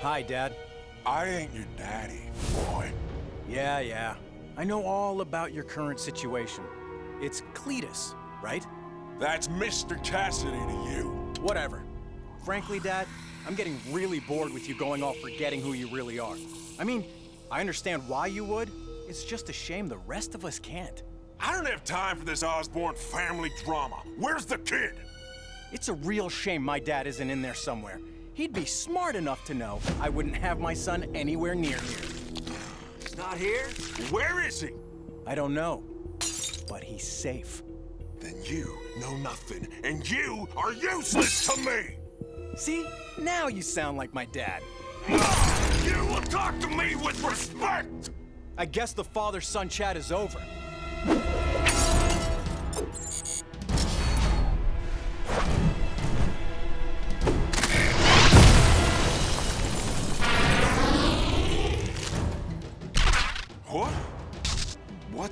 Hi, Dad. I ain't your daddy, boy. Yeah, yeah. I know all about your current situation. It's Cletus, right? That's Mr. Kasady to you. Whatever. Frankly, Dad, I'm getting really bored with you going off forgetting who you really are. I mean, I understand why you would. It's just a shame the rest of us can't. I don't have time for this Osborn family drama. Where's the kid? It's a real shame my dad isn't in there somewhere. He'd be smart enough to know I wouldn't have my son anywhere near here. He's not here? Where is he? I don't know, but he's safe. Then you know nothing, and you are useless to me! See? Now you sound like my dad. Ah! You will talk to me with respect! I guess the father-son chat is over.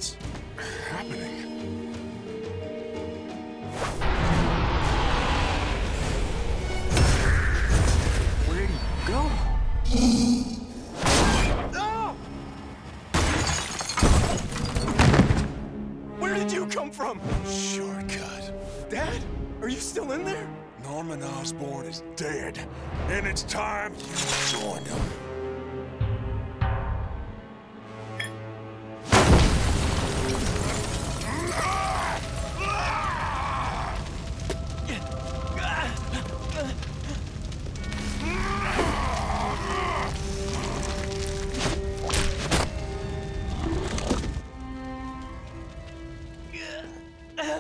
What's happening? Where'd he go? Ah! Where did you come from? Shortcut. Dad? Are you still in there? Norman Osborn is dead, and it's time you joined him. Look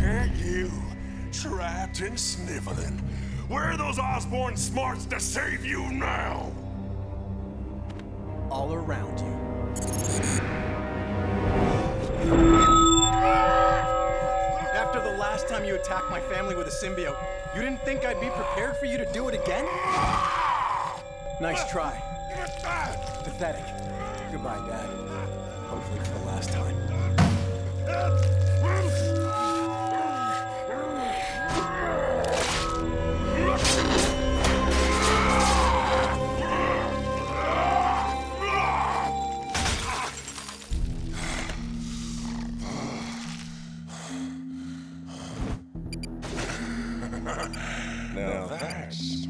at you, trapped and sniveling. Where are those Osborn smarts to save you now? All around you. Last time you attacked my family with a symbiote, you didn't think I'd be prepared for you to do it again? Nice try. Pathetic. Goodbye, Dad. Hopefully for the last time. now, now that's